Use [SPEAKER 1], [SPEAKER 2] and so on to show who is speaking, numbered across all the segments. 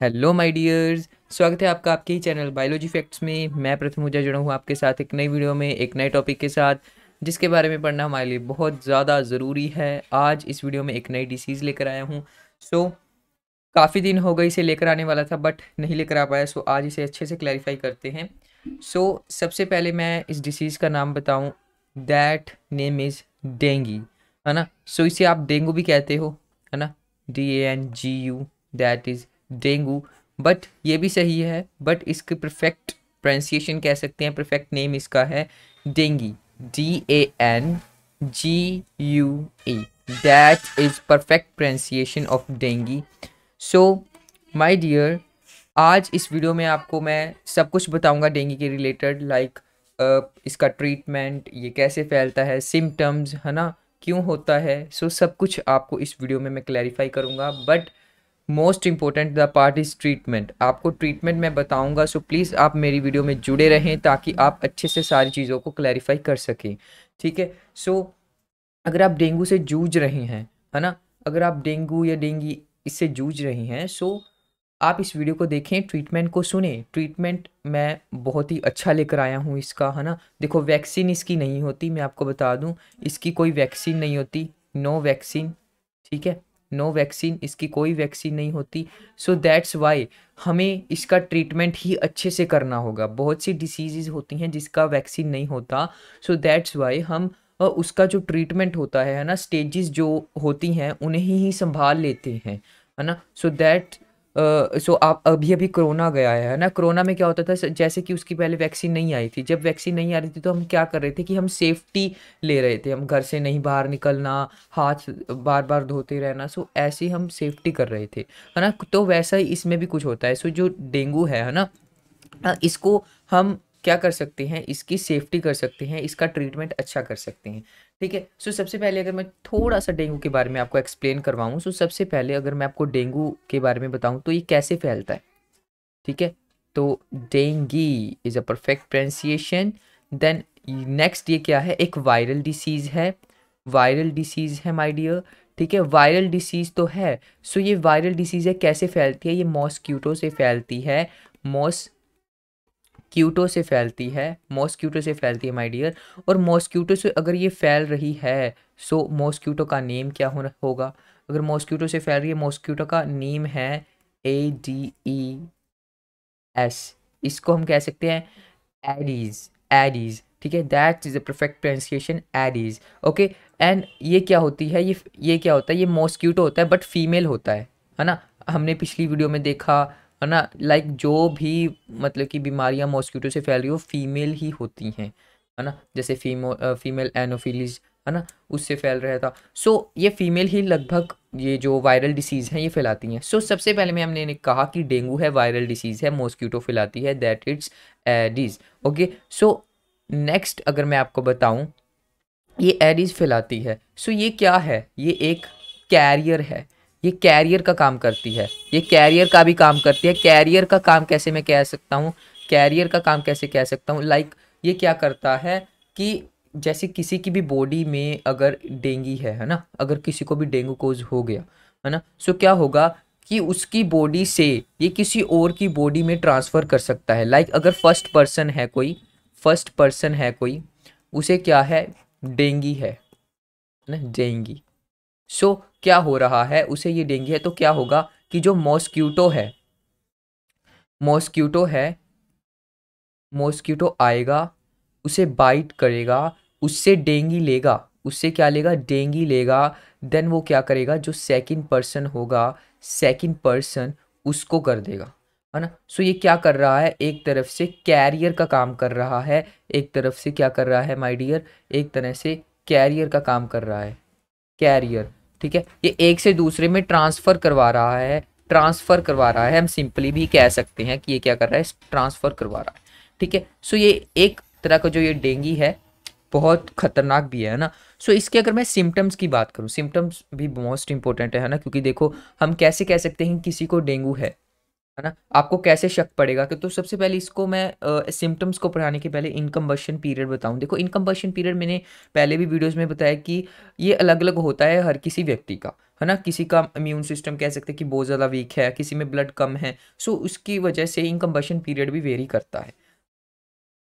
[SPEAKER 1] Hello my dears, स्वागत है आपका आपके ही चैनल बायोलॉजी फैक्ट्स में। मैं प्रथम ऊर्जा जुड़ा हूँ आपके साथ एक नई वीडियो में, एक नए टॉपिक के साथ, जिसके बारे में पढ़ना हमारे लिए बहुत ज़्यादा ज़रूरी है। आज इस वीडियो में एक नई डिसीज़ लेकर आया हूँ। सो काफ़ी दिन हो गए इसे लेकर आने वाला था बट नहीं लेकर आ पाया सो आज इसे अच्छे से क्लैरिफाई करते हैं। सो सबसे पहले मैं इस डिसीज़ का नाम बताऊँ दैट नेम इज़ डेंगी है ना? सो इसे आप डेंगू भी कहते हो, है ना? D A N G U that is dengue but ये भी सही है बट इसके परफेक्ट प्रोनाउंसिएशन कह सकते हैं परफेक्ट नेम इसका है dengue D A N G U E that is perfect pronunciation of dengue so my dear आज इस वीडियो में आपको मैं सब कुछ बताऊँगा डेंगी के रिलेटेड लाइक like, uh, इसका ट्रीटमेंट ये कैसे फैलता है सिम्टम्स है ना क्यों होता है सो so, सब कुछ आपको इस वीडियो में मैं क्लैरिफाई करूँगा but most important the part is treatment आपको ट्रीटमेंट मैं बताऊँगा सो प्लीज़ आप मेरी वीडियो में जुड़े रहें ताकि आप अच्छे से सारी चीज़ों को क्लैरिफाई कर सकें। ठीक है? सो अगर आप डेंगू से जूझ रहे हैं, है ना? अगर आप डेंगू या डेंगी इससे जूझ रही हैं सो आप इस वीडियो को देखें ट्रीटमेंट को सुने। ट्रीटमेंट मैं बहुत ही अच्छा लेकर आया हूँ इसका, है ना? देखो वैक्सीन इसकी नहीं होती, मैं आपको बता दूँ, इसकी कोई वैक्सीन नहीं होती नो वैक्सीन ठीक है? नो वैक्सीन इसकी कोई वैक्सीन नहीं होती। सो दैट्स वाई हमें इसका ट्रीटमेंट ही अच्छे से करना होगा। बहुत सी डिसीजेज होती हैं जिसका वैक्सीन नहीं होता। सो दैट्स वाई हम उसका जो ट्रीटमेंट होता है ना स्टेजेस जो होती हैं, उन्हें ही संभाल लेते हैं, है ना? सो दैट सो आप, अभी अभी कोरोना गया है ना? कोरोना में क्या होता था जैसे कि उसकी पहले वैक्सीन नहीं आई थी, जब वैक्सीन नहीं आ रही थी तो हम क्या कर रहे थे कि हम सेफ्टी ले रहे थे, हम घर से नहीं बाहर निकलना, हाथ बार बार धोते रहना सो ऐसे हम सेफ्टी कर रहे थे, है ना? तो वैसा ही इसमें भी कुछ होता है सो जो डेंगू है है ना? इसको हम क्या कर सकते हैं, इसकी सेफ्टी कर सकते हैं, इसका ट्रीटमेंट अच्छा कर सकते हैं ठीक है? सो सबसे पहले अगर मैं थोड़ा सा डेंगू के बारे में आपको एक्सप्लेन करवाऊँ सो सबसे पहले अगर मैं आपको डेंगू के बारे में बताऊँ तो ये कैसे फैलता है? ठीक है? तो dengue is a perfect pronunciation then next ये क्या है? एक वायरल डिसीज़ है। वायरल डिसीज़ है माय डियर ठीक है? वायरल डिसीज़ तो है। सो so, ये वायरल डिसीज़ है, कैसे फैलती है? ये मॉस्क्यूटो से फैलती है। मॉस क्यूटो से फैलती है मॉस्क्यूटो से फैलती है माय डियर और मॉस्क्यूटो से अगर ये फैल रही है सो मॉस्क्यूटो का नेम क्या होना, होगा? अगर मॉस्क्यूटो से फैल रही है मॉस्क्यूटो का नेम है ए डी ई एस इसको हम कह सकते हैं एडीज एडीज ठीक है? That is a perfect pronunciation Aedes okay and ये क्या होती है, ये ये क्या होता है? ये मॉस्क्यूटो होता है बट फीमेल होता है है ना? हमने पिछली वीडियो में देखा है ना? लाइक जो भी मतलब कि बीमारियाँ मॉस्किटो से फैल रही हो फीमेल ही होती हैं है ना? जैसे फीमो फीमेल एनोफिलीज है ना? उससे फैल रहा था। सो ये फीमेल ही लगभग ये जो वायरल डिसीज़ हैं ये फैलाती हैं। सो सबसे पहले में हमने कहा कि डेंगू है वायरल डिसीज़ है मॉस्किटो फैलाती है that it's Aedes okay so next अगर मैं आपको बताऊँ ये एडीज फैलाती है। सो so, ये क्या है? ये एक कैरियर है। ये कैरियर का काम करती है। ये कैरियर का भी काम करती है। कैरियर का काम कैसे मैं कह सकता हूँ? कैरियर का काम कैसे कह सकता हूँ? लाइक ये क्या करता है कि जैसे किसी की भी बॉडी में अगर डेंगी है है ना? अगर किसी को भी डेंगू कोज हो गया, है ना? सो क्या होगा कि उसकी बॉडी से ये किसी और की बॉडी में ट्रांसफ़र कर सकता है। लाइक like, अगर फ़र्स्ट पर्सन है कोई फ़र्स्ट पर्सन है कोई, उसे क्या है? डेंगी है ना? डेंगी सो क्या हो रहा है, उसे ये डेंगी है तो क्या होगा कि जो मॉस्क्यूटो है मॉस्क्यूटो है मॉस्क्यूटो आएगा, उसे बाइट करेगा, उससे डेंगी लेगा, उससे क्या लेगा डेंगी लेगा देन वो क्या करेगा, जो सेकंड पर्सन होगा सेकंड पर्सन उसको कर देगा, है ना? सो ये क्या कर रहा है, एक तरफ़ से कैरियर का काम कर रहा है, एक तरफ़ से क्या कर रहा है माय डियर एक तरह से कैरियर का काम कर रहा है कैरियर ठीक है? ये एक से दूसरे में ट्रांसफ़र करवा रहा है ट्रांसफ़र करवा रहा है, हम सिंपली भी कह सकते हैं कि ये क्या कर रहा है ट्रांसफ़र करवा रहा है, ठीक है? सो ये एक तरह का जो ये डेंगी है, बहुत ख़तरनाक भी है ना? सो इसके अगर मैं सिम्टम्स की बात करूँ सिम्टम्स भी मोस्ट इंपॉर्टेंट है ना? क्योंकि देखो, हम कैसे कह सकते हैं किसी को डेंगू है है ना? आपको कैसे शक पड़ेगा? कि तो सबसे पहले इसको मैं सिम्टम्स को पढ़ाने के पहले इनकम्बशन पीरियड बताऊँ। देखो इनकम्बशन पीरियड मैंने पहले भी वीडियोस में बताया कि ये अलग अलग होता है हर किसी व्यक्ति का, है ना? किसी का इम्यून सिस्टम कह सकते हैं कि बहुत ज़्यादा वीक है, किसी में ब्लड कम है सो उसकी वजह से इनकम्बशन पीरियड भी वेरी करता है।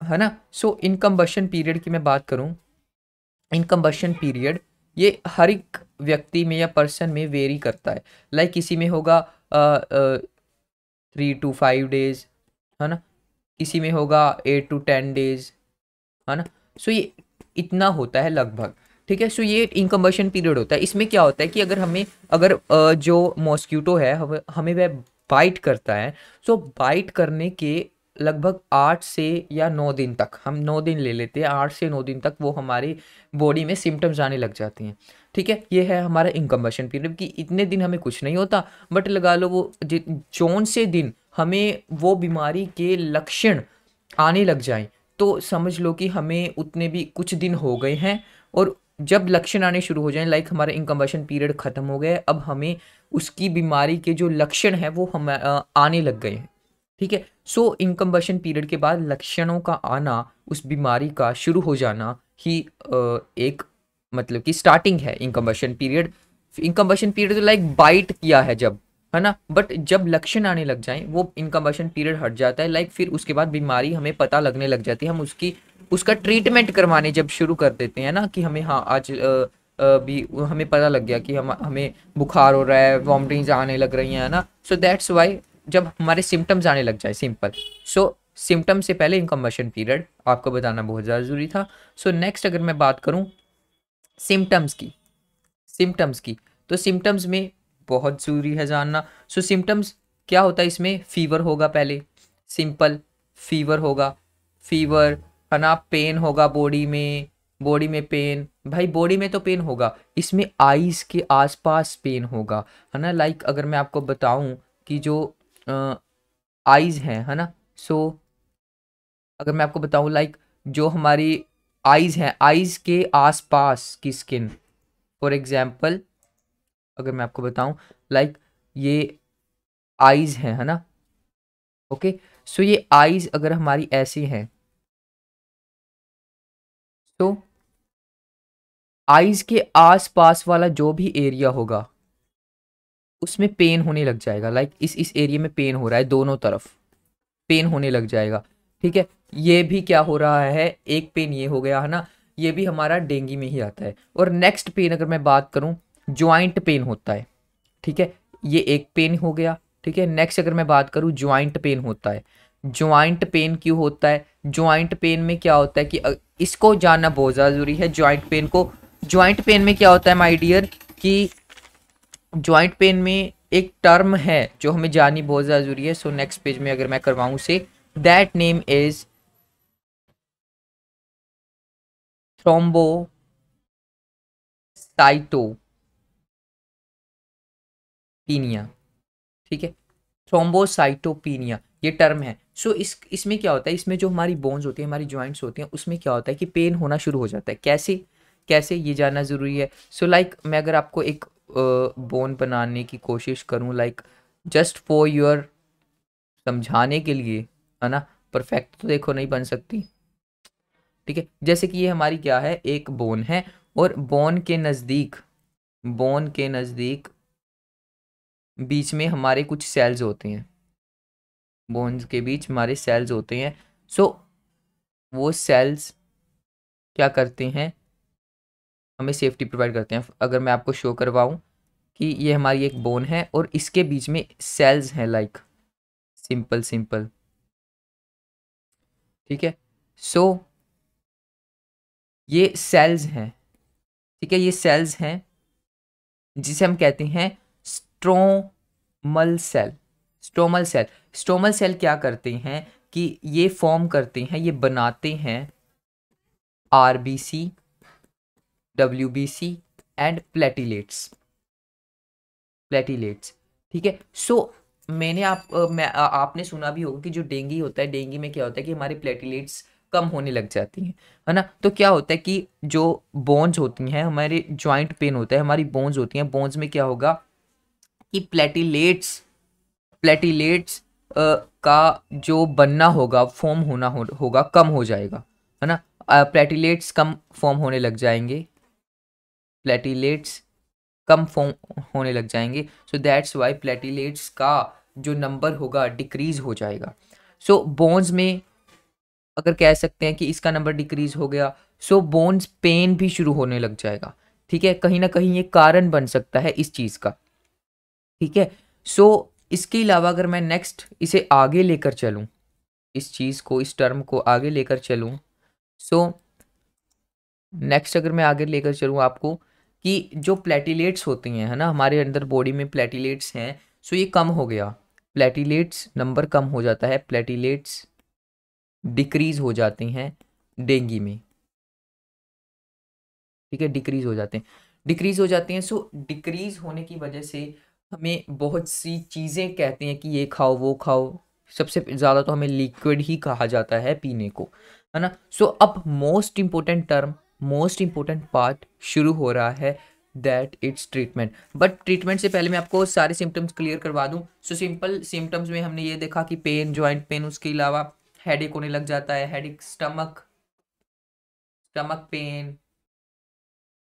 [SPEAKER 1] है ना? सो इनकम्बशन पीरियड की मैं बात करूँ इनकम्बशन पीरियड ये हर एक व्यक्ति में या पर्सन में वेरी करता है। लाइक like किसी में होगा थ्री टू फाइव डेज़, है ना? किसी में होगा एट टू टेन डेज़, है ना? सो ये इतना होता है लगभग, ठीक है? सो ये इनकम्बशन पीरियड होता है। इसमें क्या होता है कि अगर हमें, अगर जो मॉस्क्यूटो है, हमें वह बाइट करता है सो बाइट करने के लगभग आठ से या नौ दिन तक, हम नौ दिन ले लेते हैं, आठ से नौ दिन तक वो हमारी बॉडी में सिम्टम्स आने लग जाती हैं। ठीक है? ये है हमारा इनकम्बशन पीरियड कि इतने दिन हमें कुछ नहीं होता बट लगा लो वो जौन से दिन हमें वो बीमारी के लक्षण आने लग जाएँ तो समझ लो कि हमें उतने भी कुछ दिन हो गए हैं, और जब लक्षण आने शुरू हो जाएँ लाइक हमारा इनकम्बशन पीरियड ख़त्म हो गया, अब हमें उसकी बीमारी के जो लक्षण हैं वो हम आने लग गए हैं। ठीक है? सो इनकम्बशन पीरियड के बाद लक्षणों का आना उस बीमारी का शुरू हो जाना ही एक मतलब कि स्टार्टिंग है इनकम्बशन पीरियड इनकम्बशन पीरियड तो लाइक बाइट किया है जब है ना? बट जब लक्षण आने लग जाएँ वो इनकम्बशन पीरियड हट जाता है लाइक फिर उसके बाद बीमारी हमें पता लगने लग जाती है। हम उसकी उसका ट्रीटमेंट करवाने जब शुरू कर देते हैं ना कि हमें हाँ आज आ, भी हमें पता लग गया कि हम हमें बुखार हो रहा है वॉमिटिंग्स आने लग रही हैं ना? सो दैट्स वाई जब हमारे सिम्टम्स आने लग जाए सिंपल सो सिम्टम से पहले इनकम्बशन पीरियड आपको बताना बहुत ज़्यादा ज़रूरी था. सो so, नेक्स्ट अगर मैं बात करूँ सिम्टम्स की सिम्टम्स की तो सिम्टम्स में बहुत ज़रूरी है जानना. सो so, सिम्टम्स क्या होता है इसमें? फीवर होगा पहले. सिंपल फीवर होगा. फीवर है ना? पेन होगा बॉडी में बॉडी में पेन भाई बॉडी में तो पेन होगा. इसमें आईज के आसपास पेन होगा. है ना? लाइक अगर मैं आपको बताऊँ कि जो आईज हैं है ना? सो so, अगर मैं आपको बताऊँ लाइक जो हमारी आईज हैं आईज के आसपास की स्किन फॉर एग्जांपल अगर मैं आपको बताऊँ लाइक ये आईज हैं है ना? ओके सो ये आईज अगर हमारी ऐसी हैं तो आईज के आसपास वाला जो भी एरिया होगा उसमें पेन होने लग जाएगा। लाइक इस इस एरिया में पेन हो रहा है दोनों तरफ़। पेन होने लग जाएगा। ठीक है? ये भी क्या हो रहा है? एक पेन ये हो गया, है ना? ये भी हमारा डेंगी में ही आता है। और नेक्स्ट पेन अगर मैं बात करूँ ज्वाइंट पेन होता है। ठीक है? ये एक पेन हो गया। ठीक है? नेक्स्ट अगर मैं बात करूँ ज्वाइंट पेन होता है। ज्वाइंट पेन क्यों होता है? ज्वाइंट पेन में क्या होता है कि इसको जानना बहुत ज़्यादा ज़रूरी है। ज्वाइंट पेन को ज्वाइंट पेन में क्या होता है माय डियर कि ज्वाइंट पेन में एक टर्म है जो हमें जाननी बहुत ज़्यादा ज़रूरी है। सो नेक्स्ट पेज में अगर मैं करवाऊँ से दैट नेम इज़ थ्रोम्बोसाइटोपीनिया ठीक है? थ्रोम्बोसाइटोपीनिया ये टर्म है। सो so, इस इसमें क्या होता है? इसमें जो हमारी बोन्स होती है हमारी जॉइंट्स होती हैं उसमें क्या होता है कि पेन होना शुरू हो जाता है। कैसे? कैसे? ये जानना ज़रूरी है। सो so, लाइक like, मैं अगर आपको एक बोन बनाने की कोशिश करूँ लाइक जस्ट फॉर योर समझाने के लिए है ना? परफेक्ट तो देखो नहीं बन सकती। ठीक है? जैसे कि ये हमारी क्या है? एक बोन है और बोन के नज़दीक बोन के नज़दीक बीच में हमारे कुछ सेल्स होते हैं। बोन्स के बीच हमारे सेल्स होते हैं। सो so, वो सेल्स क्या करते हैं? हमें सेफ्टी प्रोवाइड करते हैं। अगर मैं आपको शो करवाऊँ कि ये हमारी एक बोन है और इसके बीच में सेल्स हैं लाइक सिंपल सिंपल ठीक है? सो so, ये सेल्स हैं। ठीक है? ये सेल्स हैं जिसे हम कहते हैं stromal cell stromal cell stromal cell क्या करते हैं कि ये फॉर्म करते हैं ये बनाते हैं RBC C and platelets platelets ठीक है? सो मैंने आप मैं आपने सुना भी होगा कि जो डेंगी होता है डेंगी में क्या होता है कि हमारे प्लेटिलेट्स कम होने लग जाती हैं है ना? तो क्या होता है कि जो बोन्स होती हैं हमारे जॉइंट पेन होता है हमारी बोन्स होती हैं बोन्स में क्या होगा कि प्लेटिलेट्स प्लेटिलेट्स का जो बनना होगा फॉर्म होना हो, होगा कम हो जाएगा है ना? प्लेटिलेट्स कम फॉर्म होने लग जाएँगे। प्लेटिलेट्स कम होने लग जाएँगे। सो दैट्स वाई प्लेटिलेट्स का जो नंबर होगा डिक्रीज हो जाएगा। सो so, बोन्स में अगर कह सकते हैं कि इसका नंबर डिक्रीज हो गया सो बोन्स पेन भी शुरू होने लग जाएगा। ठीक है? कहीं ना कहीं ये कारण बन सकता है इस चीज़ का। ठीक है? सो इसके अलावा अगर मैं नेक्स्ट इसे आगे लेकर चलूँ इस चीज़ को इस टर्म को आगे लेकर चलूँ सो नेक्स्ट अगर मैं आगे लेकर चलूँ आपको कि जो प्लेटिलेट्स होती हैं, है ना, हमारे अंदर बॉडी में प्लेटिलेट्स हैं सो ये कम हो गया। प्लेटिलेट्स नंबर कम हो जाता है प्लेटिलेट्स डिक्रीज हो जाती हैं डेंगी में। ठीक है डिक्रीज हो जाते हैं। डिक्रीज हो जाती हैं सो डिक्रीज होने की वजह से हमें बहुत सी चीज़ें कहते हैं कि ये खाओ, वो खाओ। सबसे ज़्यादा तो हमें लिक्विड ही कहा जाता है पीने को, है ना। सो अब most important term most important part शुरू हो रहा है that it's treatment but treatment से पहले मैं आपको सारे सिम्टम्स क्लियर करवा दूँ। सो सिंपल सिम्टम्स में हमने ये देखा कि पेन जॉइंट पेन उसके अलावा हेड होने लग जाता है। Head stomach stomach pain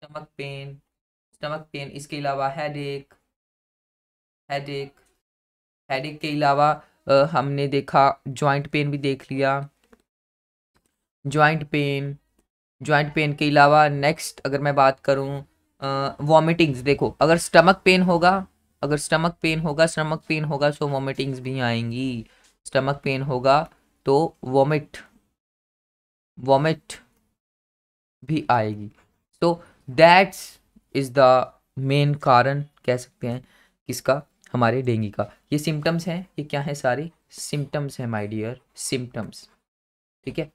[SPEAKER 1] stomach pain stomach pain इसके अलावा हेड एक हेड एक के अलावा हमने देखा जॉइंट पेन भी देख लिया। जॉइंट पेन जॉइंट पेन के अलावा नेक्स्ट अगर मैं बात करूँ वॉमिटिंग्स देखो, अगर स्टमक पेन होगा, अगर स्टमक पेन होगा स्टमक पेन होगा सो वॉमिटिंग्स भी आएँगी। स्टमक पेन होगा तो वॉमिट वॉमिट भी आएगी। तो दैट्स इज़ द मेन कारण, कह सकते हैं, किसका? हमारे डेंगी का। ये सिम्टम्स हैं, ये क्या है सारे? सिम्टम्स हैं माय डियर सिम्टम्स ठीक है?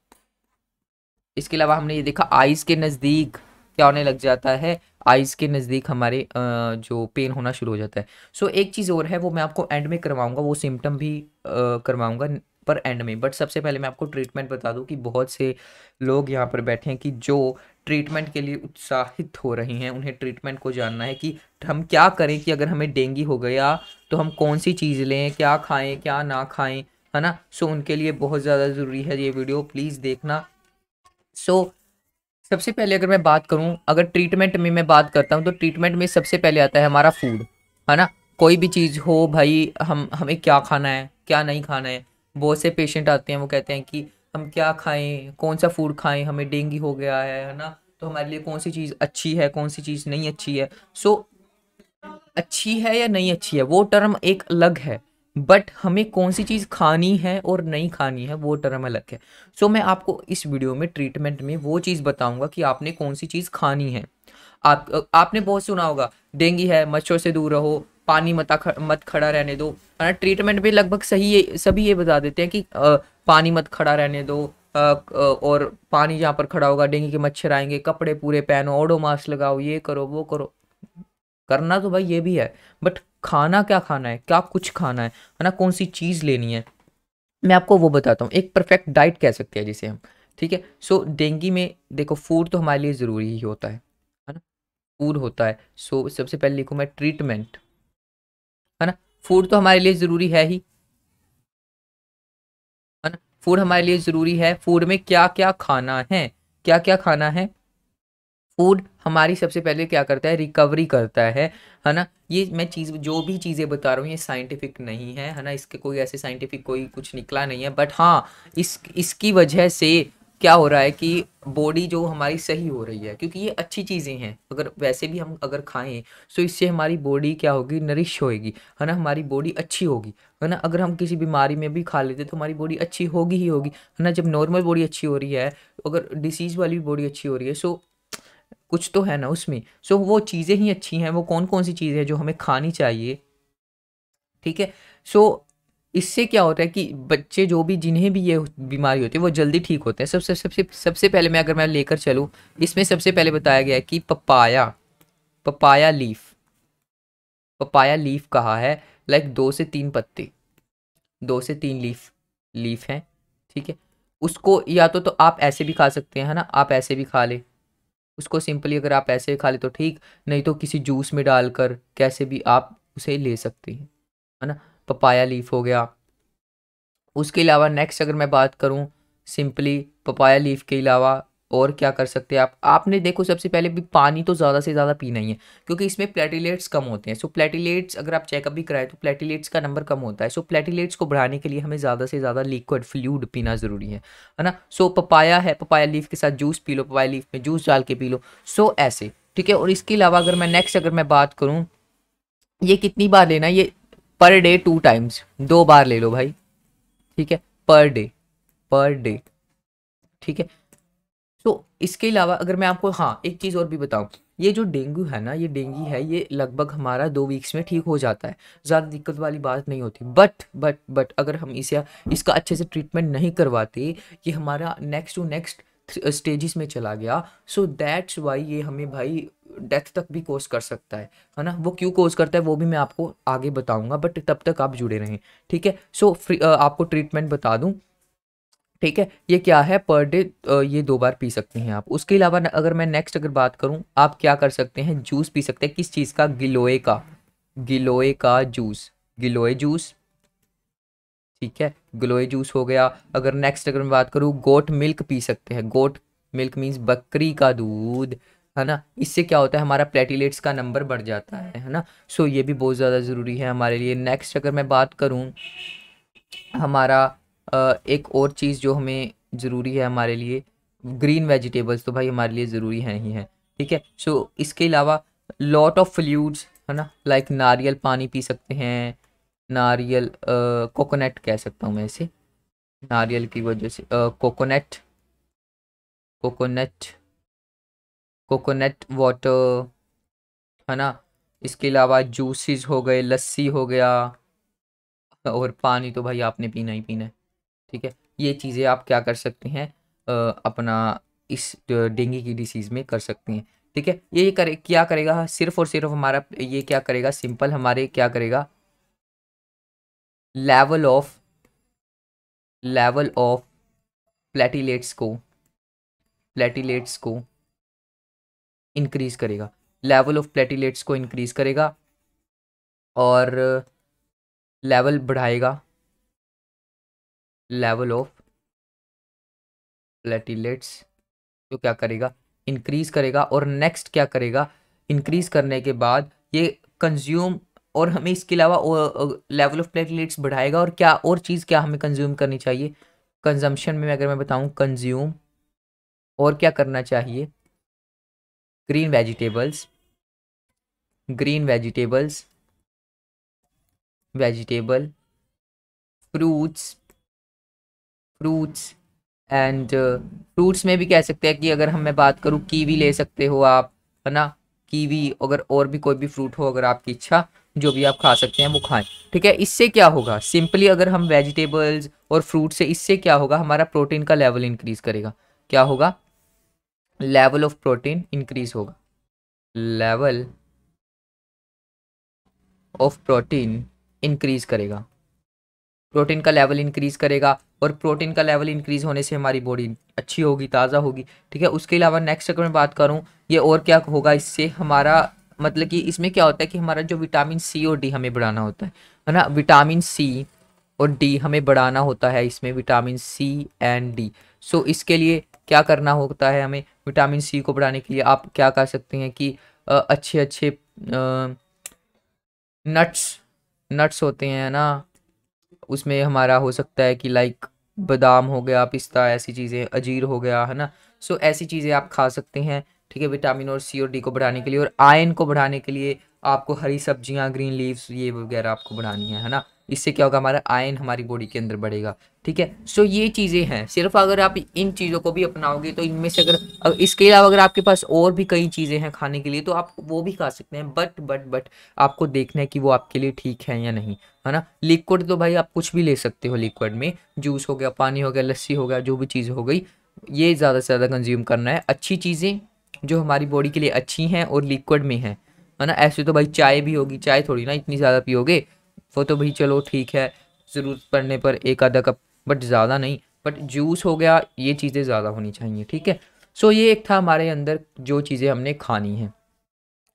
[SPEAKER 1] इसके अलावा हमने ये देखा आइज़ के नज़दीक क्या होने लग जाता है? आइज़ के नज़दीक हमारे जो पेन होना शुरू हो जाता है। सो एक चीज़ और है, वो मैं आपको एंड में करवाऊँगा, वो सिम्टम भी करवाऊँगा पर एंड में। बट सबसे पहले मैं आपको ट्रीटमेंट बता दूँ कि बहुत से लोग यहाँ पर बैठे हैं कि जो ट्रीटमेंट के लिए उत्साहित हो रही हैं, उन्हें ट्रीटमेंट को जानना है कि हम क्या करें कि अगर हमें डेंगी हो गया तो हम कौन सी चीज़ लें, क्या खाएँ, क्या ना खाएँ, है ना? सो उनके लिए बहुत ज़्यादा ज़रूरी है ये वीडियो प्लीज़ देखना सो सबसे पहले अगर मैं बात करूँ अगर ट्रीटमेंट में मैं बात करता हूँ तो ट्रीटमेंट में सबसे पहले आता है हमारा फ़ूड है ना? कोई भी चीज़ हो भाई हम हमें क्या खाना है क्या नहीं खाना है बहुत से पेशेंट आते हैं वो कहते हैं कि हम क्या खाएँ कौन सा फ़ूड खाएँ हमें डेंगी हो गया है है ना? तो हमारे लिए कौन सी चीज़ अच्छी है कौन सी चीज़ नहीं अच्छी है? सो so, अच्छी है या नहीं अच्छी है वो टर्म एक अलग है। बट हमें कौन सी चीज़ खानी है और नहीं खानी है वो टर्म अलग है। सो so, मैं आपको इस वीडियो में ट्रीटमेंट में वो चीज़ बताऊँगा कि आपने कौन सी चीज़ खानी है। आप आपने बहुत सुना होगा डेंगी है मच्छरों से दूर रहो पानी मत मत खड़ा रहने दो। है ना ट्रीटमेंट भी लगभग सही ये सभी ये बता देते हैं कि आ, पानी मत खड़ा रहने दो आ, और पानी जहाँ पर खड़ा होगा डेंगू के मच्छर आएँगे कपड़े पूरे पहनो ओडो मास्क लगाओ ये करो वो करो। करना तो भाई ये भी है बट खाना क्या खाना है? क्या कुछ खाना है? है ना कौन सी चीज़ लेनी है? मैं आपको वो बताता हूँ, एक परफेक्ट डाइट कह सकते हैं जिसे हम, ठीक है? सो डेंगी में देखो फ़ूड तो हमारे लिए ज़रूरी ही होता है है ना? फ़ूड होता है सो सबसे पहले लिखूँ मैं ट्रीटमेंट है ना? फ़ूड तो हमारे लिए ज़रूरी है ही, है ना? फ़ूड हमारे लिए ज़रूरी है फ़ूड में क्या क्या खाना है? क्या क्या खाना है? फ़ूड हमारी सबसे पहले क्या करता है? रिकवरी करता है है ना? ये मैं चीज़, जो भी चीज़ें बता रहा हूँ, ये साइंटिफिक नहीं है है ना? इसके कोई ऐसे साइंटिफिक कोई कुछ निकला नहीं है बट हाँ इस, इसकी वजह से क्या हो रहा है कि बॉडी जो हमारी सही हो रही है, क्योंकि ये अच्छी चीज़ें हैं। अगर वैसे भी हम अगर खाएँ तो इससे हमारी बॉडी क्या होगी? नरिश होएगी, है ना? हमारी बॉडी अच्छी होगी, है ना? अगर हम किसी बीमारी में भी खा लेते तो हमारी बॉडी अच्छी होगी ही होगी, है ना? जब नॉर्मल बॉडी अच्छी हो रही है, अगर डिसीज़ वाली बॉडी अच्छी हो रही है सो कुछ तो है ना उसमें। सो वो चीज़ें ही अच्छी हैं, वो कौन कौन सी चीज़ें हैं जो हमें खानी चाहिए? ठीक है? सो इससे क्या होता है कि बच्चे जो भी, जिन्हें भी ये बीमारी होती है, वो जल्दी ठीक होते हैं। सबसे सबसे सबसे पहले मैं, अगर मैं लेकर चलूँ, इसमें सबसे पहले बताया गया है कि papaya papaya leaf papaya leaf कहा है? लाइक दो से तीन पत्ते, दो से तीन लीफ लीफ हैं, ठीक है? उसको या तो तो आप ऐसे भी खा सकते हैं, है ना? आप ऐसे भी खा ले। उसको सिंपली अगर आप ऐसे खा ले तो ठीक, नहीं तो किसी जूस में डालकर कैसे भी आप उसे ले सकते हैं, है ना? पपाया लीफ हो गया। उसके अलावा नेक्स्ट अगर मैं बात करूँ, सिंपली पपाया लीफ के अलावा और क्या कर सकते हैं आप? आपने देखो, सबसे पहले भी पानी तो ज़्यादा से ज़्यादा पीना ही है, क्योंकि इसमें प्लेटिलेट्स कम होते हैं। सो प्लेटिलेट्स अगर आप चेकअप भी कराएँ तो प्लेटिलेट्स का नंबर कम होता है। सो प्लेटिलेट्स को बढ़ाने के लिए हमें ज़्यादा से ज़्यादा लिक्विड फ्लूड पीना ज़रूरी है है ना? सो पपाया है पपाया लीफ के साथ जूस पी लो पपाया लीफ में जूस डाल के पी लो। सो ऐसे, ठीक है? और इसके अलावा अगर मैं नेक्स्ट अगर मैं बात करूँ, ये कितनी बार लेना ये पर डे टू टाइम्स दो बार ले लो भाई, ठीक है? पर डे पर डे ठीक है? तो इसके अलावा अगर मैं आपको हाँ एक चीज़ और भी बताऊँ। ये जो डेंगू है ना, ये डेंगी है, ये लगभग हमारा दो वीक्स में ठीक हो जाता है। ज़्यादा दिक्कत वाली बात नहीं होती। बट बट बट अगर हम इसे इसका अच्छे से ट्रीटमेंट नहीं करवाते, ये हमारा नेक्स्ट टू नेक्स्ट स्टेजेस में चला गया। सो दैट्स वाई ये हमें भाई डेथ तक भी कोर्स कर सकता है। है ना? वो क्यों कोर्स करता है, वो भी मैं आपको आगे बताऊँगा बट तब तक आप जुड़े रहें। ठीक है? सो फ्री आपको ट्रीटमेंट बता दूँ। ठीक है? ये क्या है? पर डे ये दो बार पी सकते हैं आप। उसके अलावा अगर मैं नेक्स्ट अगर बात करूँ, आप क्या कर सकते हैं? जूस पी सकते हैं। किस चीज़ का? गिलोए का। गिलोए का जूस गिलोए जूस ठीक है? ग्लोए जूस हो गया। अगर नेक्स्ट अगर मैं बात करूँ गोट मिल्क पी सकते हैं। गोट मिल्क मीन्स बकरी का दूध, है ना? इससे क्या होता है? हमारा प्लेटिलेट्स का नंबर बढ़ जाता है है ना? सो ये भी बहुत ज़्यादा ज़रूरी है हमारे लिए। नेक्स्ट अगर मैं बात करूँ, हमारा एक और चीज़ जो हमें ज़रूरी है हमारे लिए ग्रीन वेजिटेबल्स तो भाई हमारे लिए ज़रूरी हैं ही हैं ठीक है? सो so, इसके अलावा लॉट ऑफ़ फ्लूड्स है ना? लाइक नारियल पानी पी सकते हैं नारियल कोकोनट कह सकता हूँ मैं इसे नारियल की वजह से कोकोनट कोकोनट कोकोनट वाटर है ना? इसके अलावा जूसेस हो गए लस्सी हो गया और पानी तो भाई आपने पीना ही पीना है। ठीक है? ये चीज़ें आप क्या कर सकते हैं अपना इस डेंगू की डिसीज़ में कर सकते हैं, ठीक है? ये करे, क्या करेगा? सिर्फ़ और सिर्फ़ हमारा, ये क्या करेगा? सिंपल हमारे क्या करेगा? Level of level of platelets को प्लेटिलेट्स को इंक्रीज करेगा। लेवल ऑफ़ प्लेटिलेट्स को इंक्रीज करेगा और लेवल बढ़ाएगा। लेवल ऑफ़ प्लेटिलेट्स तो क्या करेगा? इंक्रीज करेगा और नेक्स्ट क्या करेगा? इंक्रीज करने के बाद ये कंज्यूम और हमें इसके अलावा लेवल ऑफ़ प्लेटलेट्स बढ़ाएगा और क्या, और चीज़ क्या हमें कंज्यूम करनी चाहिए? कंजम्पशन में अगर मैं बताऊँ कंज्यूम और क्या करना चाहिए? Green vegetables green vegetables vegetable fruits fruits and fruits में भी कह सकते हैं कि अगर हम मैं बात करूँ, कीवी ले सकते हो आप, है ना? कीवी, अगर और भी कोई भी फ्रूट हो, अगर आपकी इच्छा, जो भी आप खा सकते हैं, वो खाएँ। ठीक है? इससे क्या होगा? सिंपली अगर हम वेजिटेबल्स और फ्रूट से, इससे क्या होगा? हमारा प्रोटीन का लेवल इंक्रीज करेगा। क्या होगा? लेवल ऑफ़ प्रोटीन इंक्रीज होगा। लेवल ऑफ़ प्रोटीन इंक्रीज करेगा। प्रोटीन का लेवल इंक्रीज करेगा और प्रोटीन का लेवल इंक्रीज होने से हमारी बॉडी अच्छी होगी, ताज़ा होगी, ठीक है? उसके अलावा नेक्स्ट अगर मैं बात करूँ, ये और क्या होगा? इससे हमारा मतलब कि इसमें क्या होता है कि हमारा जो विटामिन सी और डी हमें बढ़ाना होता है है ना? विटामिन सी और डी हमें बढ़ाना होता है इसमें vitamin C and D so इसके लिए क्या करना होता है हमें विटामिन सी को बढ़ाने के लिए? आप क्या कर सकते हैं कि अच्छे अच्छे नट्स नट्स होते हैं ना? उसमें हमारा हो सकता है कि लाइक बादाम हो गया, पिस्ता, ऐसी चीज़ें, अजीर हो गया, है ना? सो ऐसी चीज़ें आप खा सकते हैं, ठीक है, विटामिन और सी और डी को बढ़ाने के लिए और आयन को बढ़ाने के लिए आपको हरी सब्ज़ियाँ, ग्रीन लीव्स, ये वगैरह आपको बढ़ानी है है ना? इससे क्या होगा, हमारा आयन हमारी बॉडी के अंदर बढ़ेगा, ठीक है? सो ये चीज़ें हैं। सिर्फ़ अगर आप इन चीज़ों को भी अपनाओगे तो इनमें से अगर इसके अलावा अगर आपके पास और भी कई चीज़ें हैं खाने के लिए तो आप वो भी खा सकते हैं। बट बट बट आपको देखना है कि वो आपके लिए ठीक है या नहीं, है ना? लिक्विड तो भाई आप कुछ भी ले सकते हो लिक्विड में। जूस हो गया, पानी हो गया, लस्सी हो गया, जो भी चीज़ हो गई, ये ज़्यादा से ज़्यादा कंज्यूम करना है। अच्छी चीज़ें जो हमारी बॉडी के लिए अच्छी हैं और लिक्विड में हैं, है ना? ऐसे तो भाई चाय भी होगी, चाय थोड़ी ना इतनी ज़्यादा पियोगे वो तो भाई चलो ठीक है ज़रूरत पड़ने पर एक आधा कप बट ज़्यादा नहीं बट जूस हो गया, ये चीज़ें ज़्यादा होनी चाहिए, ठीक है? सो ये एक था हमारे अंदर जो चीज़ें हमने खानी हैं।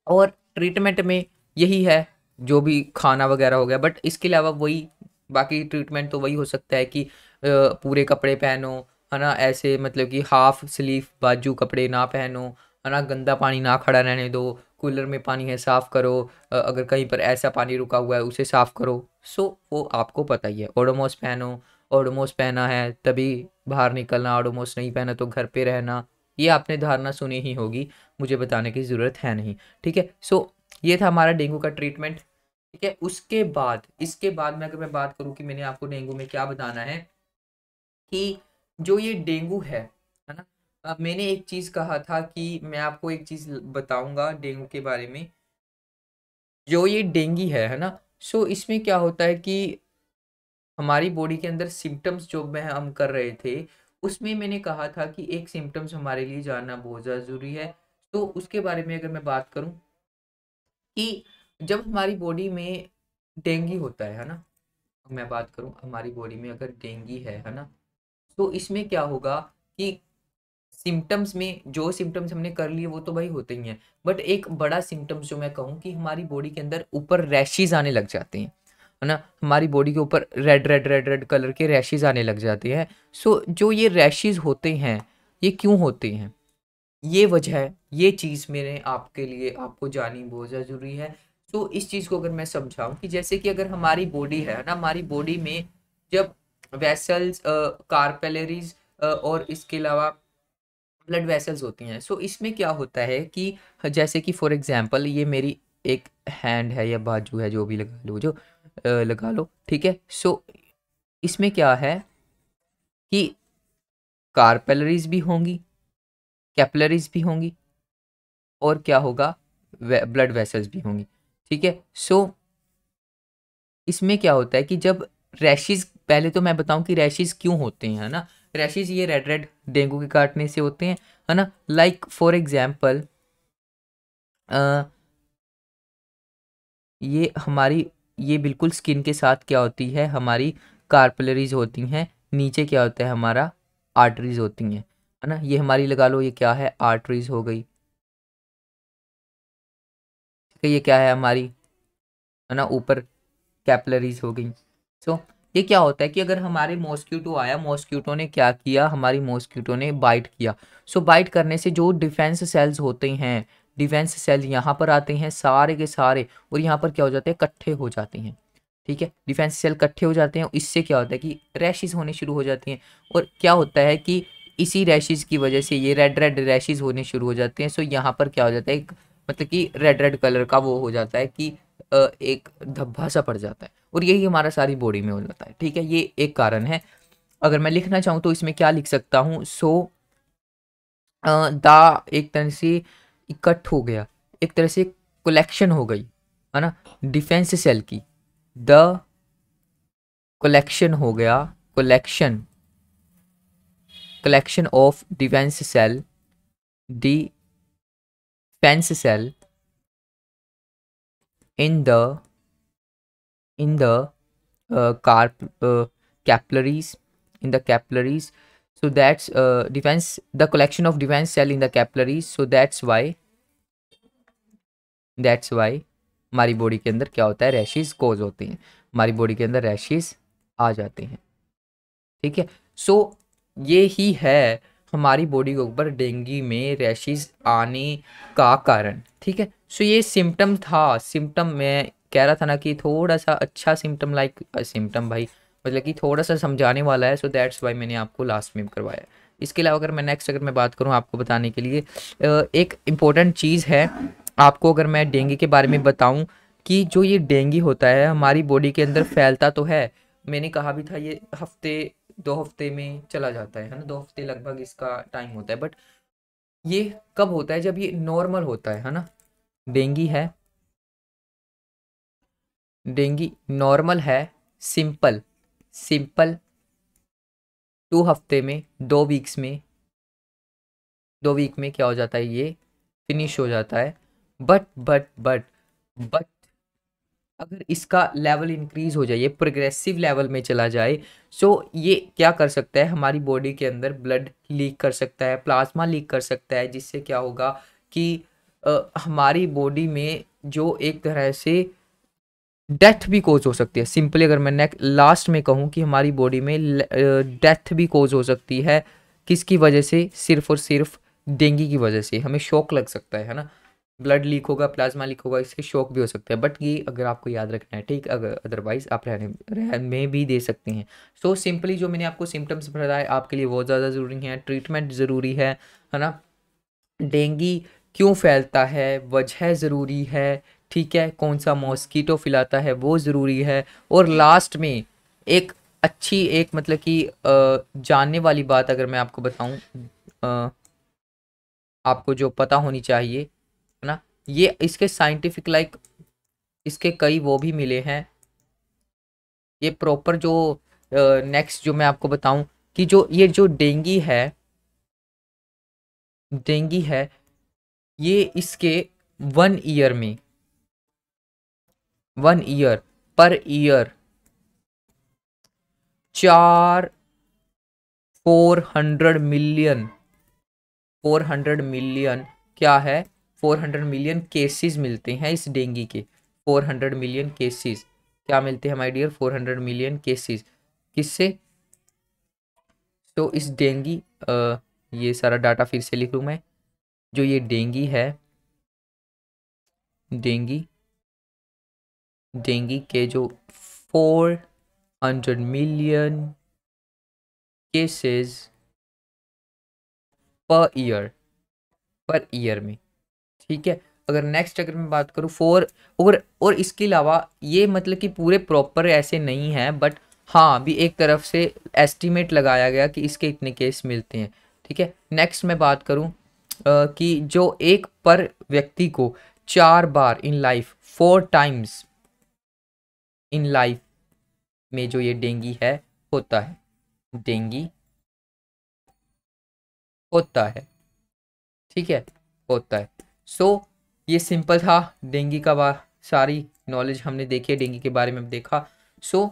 [SPEAKER 1] और ट्रीटमेंट में यही है, जो भी खाना वगैरह हो गया बट इसके अलावा वही, बाकी ट्रीटमेंट तो वही हो सकता है कि पूरे कपड़े पहनो, है ना? ऐसे मतलब कि हाफ़ स्लीव बाजू कपड़े ना पहनो, है ना? गंदा पानी ना खड़ा रहने दो कूलर में पानी है, साफ़ करो। अगर कहीं पर ऐसा पानी रुका हुआ है, उसे साफ़ करो। सो, वो आपको पता ही है। ओडोमोस पहनो, ओडोमोस पहना है, तभी बाहर निकलना, ओडोमोस नहीं पहना तो घर पे रहना। ये आपने धारणा सुनी ही होगी, मुझे बताने की ज़रूरत है नहीं, ठीक है? सो, ये था हमारा डेंगू का ट्रीटमेंट, ठीक है? उसके बाद, इसके बाद में अगर मैं बात करूँ कि मैंने आपको डेंगू में क्या बताना है, कि जो ये डेंगू है मैंने एक चीज़ कहा था कि मैं आपको एक चीज़ बताऊँगा डेंगू के बारे में। जो ये डेंगी है है ना? सो so, इसमें क्या होता है कि हमारी बॉडी के अंदर सिम्टम्स जो मैं हम कर रहे थे उसमें मैंने कहा था कि एक सिम्टम्स हमारे लिए जानना बहुत ज़्यादा ज़रूरी है। तो उसके बारे में अगर मैं बात करूँ कि जब हमारी बॉडी में डेंगी होता है है ना? मैं बात करूँ हमारी बॉडी में अगर डेंगी है है ना? तो इसमें क्या होगा कि सिम्टम्स में, जो सिम्टम्स हमने कर लिए, वो तो भाई होते ही हैं। बट एक बड़ा सिम्टम्स जो मैं कहूँ कि हमारी बॉडी के अंदर ऊपर रैशेज आने लग जाते हैं, है ना? हमारी बॉडी के ऊपर red red red red colour के रैशेज आने लग जाते हैं। सो, जो ये रैशेज होते हैं, ये क्यों होते हैं? ये वजह है, ये चीज़ मेरे आपके लिए, आपको जानी बहुत ज़रूरी है। तो इस चीज़ को अगर मैं समझाऊं कि जैसे कि अगर हमारी बॉडी है ना? हमारी बॉडी में जब वेसल्स कारपेलरीज और इसके अलावा ब्लड वेसल्स होती हैं। सो so, इसमें क्या होता है कि जैसे कि फॉर एग्जांपल ये मेरी एक हैंड है या बाजू है जो भी लगा लो जो लगा लो ठीक है? सो so, इसमें क्या है कि कारपेलरीज भी होंगी कैपलरीज भी होंगी और क्या होगा ब्लड वेसल्स भी होंगी ठीक है? सो so, इसमें क्या होता है कि जब रैशेज पहले तो मैं बताऊँ कि रैशेज क्यों होते हैं ना? रैशेज ये रेड रेड डेंगू के काटने से होते हैं है ना? लाइक फॉर एग्ज़ाम्पल ये हमारी ये बिल्कुल स्किन के साथ क्या होती है? हमारी कार्पलरीज होती हैं नीचे क्या होता है? हमारा आर्टरीज होती हैं है ना? ये हमारी लगा लो ये क्या है? आर्टरीज हो गई। ये क्या है? हमारी है ना? ऊपर कैपलरीज हो गई। सो so, ये क्या होता है कि अगर हमारे मॉस्क्यूटो आया मॉस्क्यूटो ने क्या किया? हमारी मॉस्क्यूटो ने बाइट किया। सो so, बाइट करने से जो डिफेंस सेल्स होते हैं डिफेंस सेल यहाँ पर आते हैं सारे के सारे और यहाँ पर क्या हो जाते हैं? इकट्ठे हो जाते हैं। ठीक है? डिफेंस सेल इकट्ठे हो जाते हैं इससे क्या होता है कि रैशेज होने शुरू हो जाती हैं और क्या होता है कि इसी रैशेज की वजह से ये रेड रेड रैशेज होने शुरू हो जाते हैं। सो यहाँ पर क्या हो जाता है मतलब कि रेड रेड कलर का वो हो जाता है कि एक धब्बा सा पड़ जाता है। और यही हमारा सारी बॉडी में हो जाता है। ठीक है, ये एक कारण है। अगर मैं लिखना चाहूँ तो इसमें क्या लिख सकता हूँ? सो दा एक तरह से इकट्ठ हो गया, एक तरह से कलेक्शन हो गई, है ना? डिफेंस सेल की। द कलेक्शन हो गया collection collection of defence cell D fence cell in the in the uh, carp uh, capillaries in the capillaries so that's uh, defense the collection of defense cell in the capillaries so that's why that's why हमारी body के अंदर क्या होता है rashes कोज होते हैं हमारी body के अंदर रैशेज आ जाते हैं ठीक है सो so, ये ही है हमारी बॉडी के ऊपर डेंगी में रैशेज आने का कारण ठीक है सो so, ये सिम्टम था सिम्टम मैं कह रहा था ना कि थोड़ा सा अच्छा सिम्टम लाइक सिम्टम भाई मतलब कि थोड़ा सा समझाने वाला है सो दैट्स वाई मैंने आपको लास्ट में करवाया। इसके अलावा अगर मैं नेक्स्ट अगर मैं बात करूँ आपको बताने के लिए एक इम्पोर्टेंट चीज़ है, आपको अगर मैं डेंगी के बारे में बताऊँ, कि जो ये डेंगी होता है, हमारी बॉडी के अंदर फैलता तो है, मैंने कहा भी था ये हफ़्ते, दो हफ़्ते में चला जाता है ना, दो हफ़्ते लगभग इसका टाइम होता है बट ये कब होता है, जब ये नॉर्मल होता है है ना? डेंगी है डेंगी नॉर्मल है सिंपल। सिंपल टू हफ़्ते में दो वीक्स में दो वीक में क्या हो जाता है ये? फिनिश हो जाता है। बट बट बट बट अगर इसका लेवल इंक्रीज हो जाए ये प्रोग्रेसिव लेवल में चला जाए सो ये क्या कर सकता है? हमारी बॉडी के अंदर ब्लड लीक कर सकता है प्लाज्मा लीक कर सकता है जिससे क्या होगा कि आ, हमारी बॉडी में जो एक तरह से डेथ भी कोज हो सकती है। सिंपली अगर मैं नेक लास्ट में कहूँ कि हमारी बॉडी में डेथ भी कोज हो सकती है किसकी वजह से? सिर्फ़ और सिर्फ़ डेंगी की वजह से। हमें शौक लग सकता है है ना? ब्लड लीक होगा प्लाज्मा लीक होगा इसके शौक भी हो सकता है। बट ये अगर आपको याद रखना है ठीक? अगर अदरवाइज़ आप रहने रहने में भी दे सकते हैं। सो so, सिंपली जो मैंने आपको सिम्टम्स बताए आपके लिए बहुत ज़्यादा ज़रूरी है। ट्रीटमेंट ज़रूरी है है ना? डेंगी क्यों फैलता है? वजह ज़रूरी है? ठीक है, कौन सा मॉस्कीटो फैलाता है वो ज़रूरी है। और लास्ट में एक अच्छी, एक मतलब कि जानने वाली बात अगर मैं आपको बताऊँ आपको जो पता होनी चाहिए, है ना? ये इसके साइंटिफिक लाइक इसके कई वो भी मिले हैं। ये प्रॉपर जो नेक्स्ट जो मैं आपको बताऊँ कि जो, ये जो डेंगी है डेंगी है, ये इसके वन ईयर में वन ईयर, पर ईयर। चार, four hundred million. Four hundred million क्या है? फोर हंड्रेड मिलियन केसेस मिलते हैं इस डेंगी के। फोर हंड्रेड मिलियन केसेस क्या मिलते हैं my dear four hundred million cases किससे? तो इस डेंगी ये सारा डाटा फिर से लिख लूँ मैं। जो ये डेंगी है डेंगी डेंगी के जो four hundred million cases per year per year में, ठीक है? अगर नेक्स्ट अगर मैं बात करूँ फोर और और इसके अलावा ये मतलब कि पूरे प्रॉपर ऐसे नहीं है बट हाँ भी एक तरफ़ से एस्टिमेट लगाया गया कि इसके इतने केस मिलते हैं, ठीक है? नेक्स्ट मैं बात करूँ कि जो एक पर व्यक्ति को चार बार in life four times in life में जो ये डेंगी है होता है। डेंगी होता है। ठीक है? होता है। सो so, ये सिंपल था। डेंगी का बार सारी नॉलेज हमने देखी है डेंगी के बारे में देखा। सो so,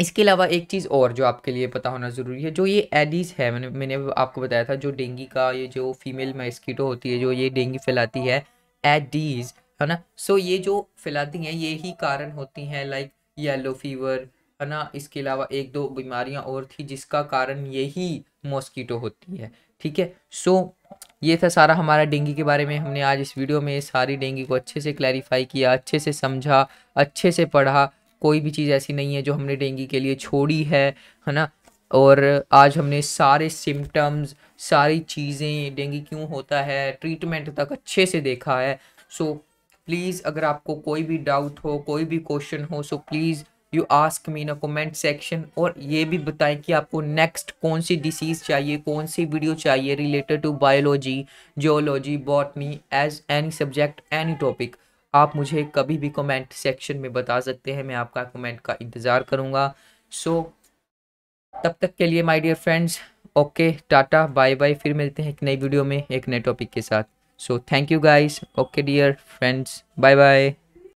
[SPEAKER 1] इसके अलावा एक चीज़ और जो आपके लिए पता होना ज़रूरी है जो ये एडीज़ है मैंने मैंने आपको बताया था जो डेंगी का ये जो फीमेल मेस्कीटो होती है जो ये डेंगी फैलाती है एडीज़ है ना? सो ये जो फैलाती हैं, ये ही कारण होती हैं लाइक येलो फीवर है ना? इसके अलावा एक दो बीमारियाँ और थी जिसका कारण यही मॉस्कीटो होती है, ठीक है? सो ये था सारा हमारा डेंगू के बारे में। हमने आज इस वीडियो में सारी डेंगू को अच्छे से क्लैरिफाई किया, अच्छे से समझा, अच्छे से पढ़ा। कोई भी चीज़ ऐसी नहीं है जो हमने डेंगू के लिए छोड़ी है है ना? और आज हमने सारे सिम्टम्स सारी चीज़ें डेंगू क्यों होता है ट्रीटमेंट तक अच्छे से देखा है। सो प्लीज़ अगर आपको कोई भी डाउट हो कोई भी क्वेश्चन हो so please you ask me in a comment section और ये भी बताएँ कि आपको नेक्स्ट कौन सी डिसीज़ चाहिए कौन सी वीडियो चाहिए related to biology geology botany as any subject any topic आप मुझे कभी भी कमेंट सेक्शन में बता सकते हैं मैं आपका कमेंट का इंतज़ार करूँगा। सो so, तब तक के लिए my dear friends okay tata bye bye फिर मिलते हैं एक नई वीडियो में एक नए टॉपिक के साथ। so thank you guys. Okay dear friends. Bye bye